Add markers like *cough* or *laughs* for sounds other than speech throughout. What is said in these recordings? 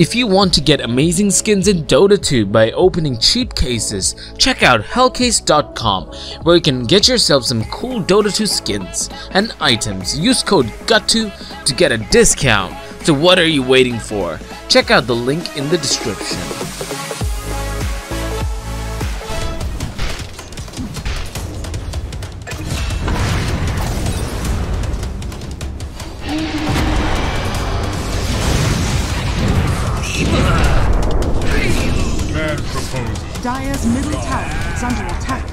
If you want to get amazing skins in Dota 2 by opening cheap cases, check out hellcase.com where you can get yourself some cool Dota 2 skins and items. Use code gattu to get a discount. So what are you waiting for? Check out the link in the description. Is under attack.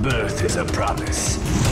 Birth is a promise.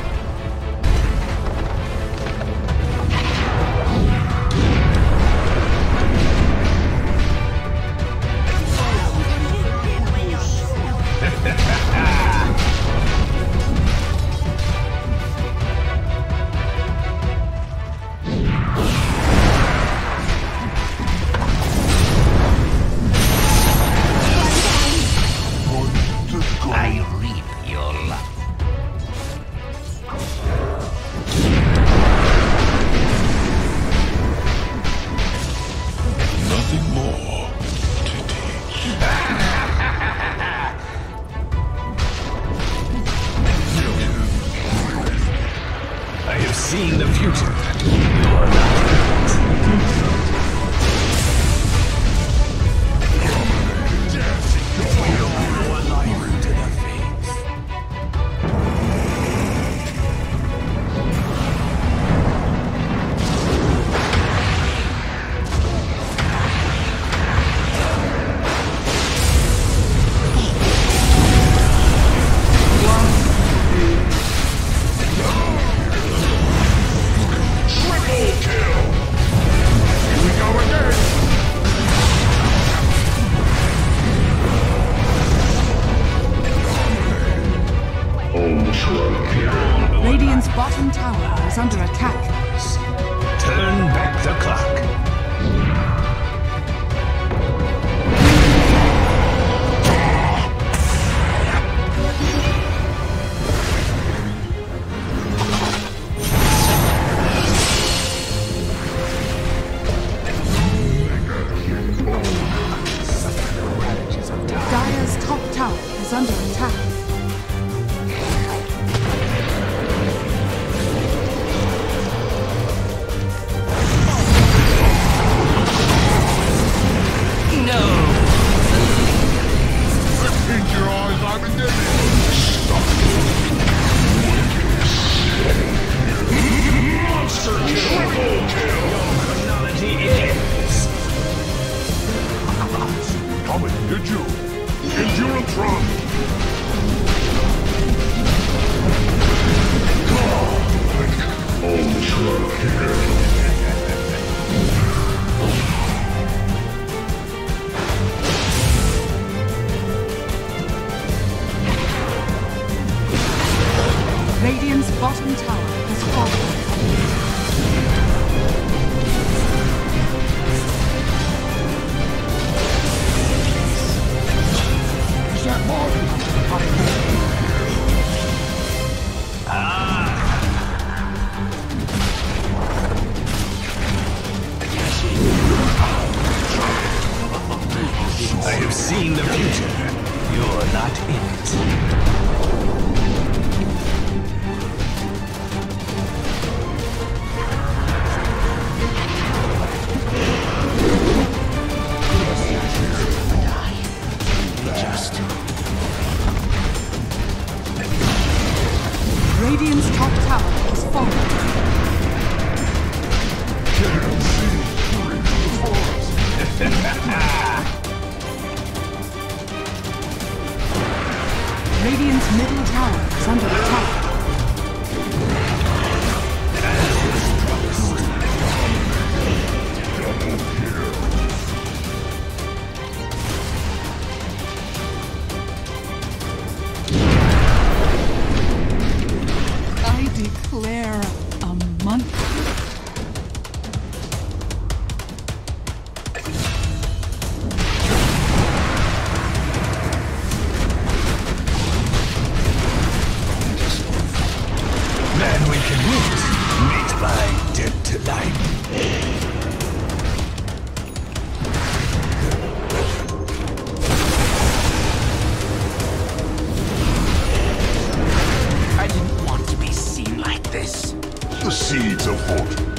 the seeds of fortune.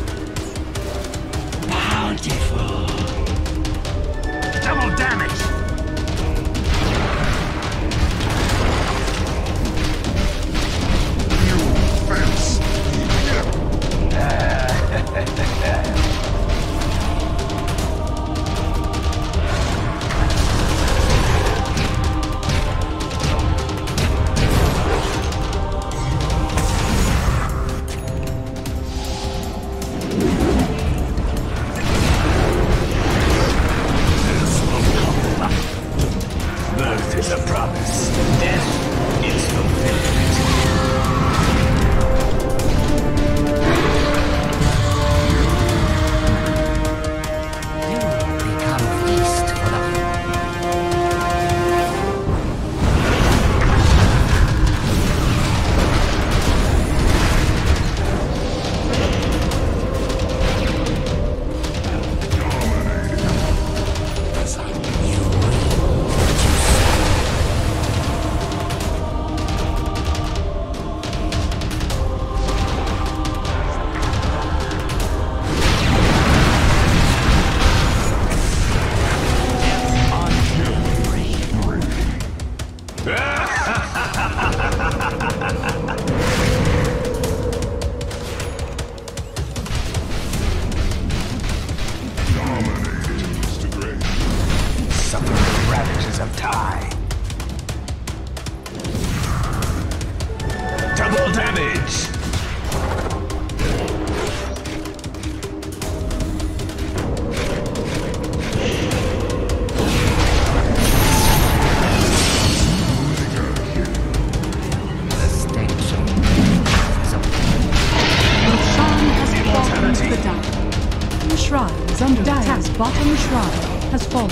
Bountiful. Double damage! Yeah. *laughs* past Botany Shrine has fallen.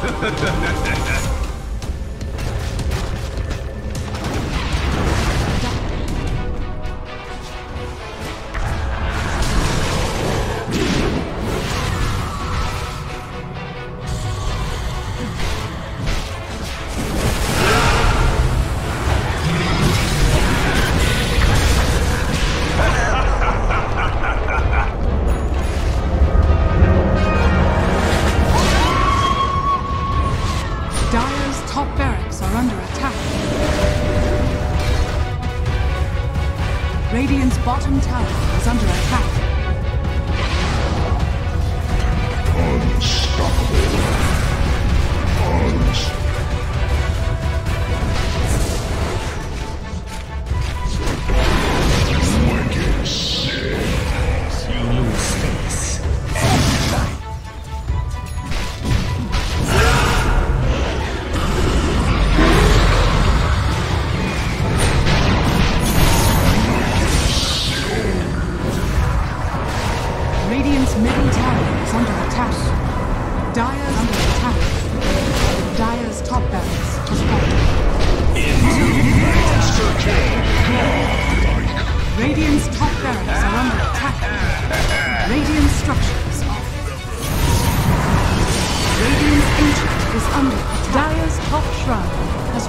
Ha ha ha ha! Radiant's bottom tower is under attack. Unstoppable. Unstoppable.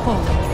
falling.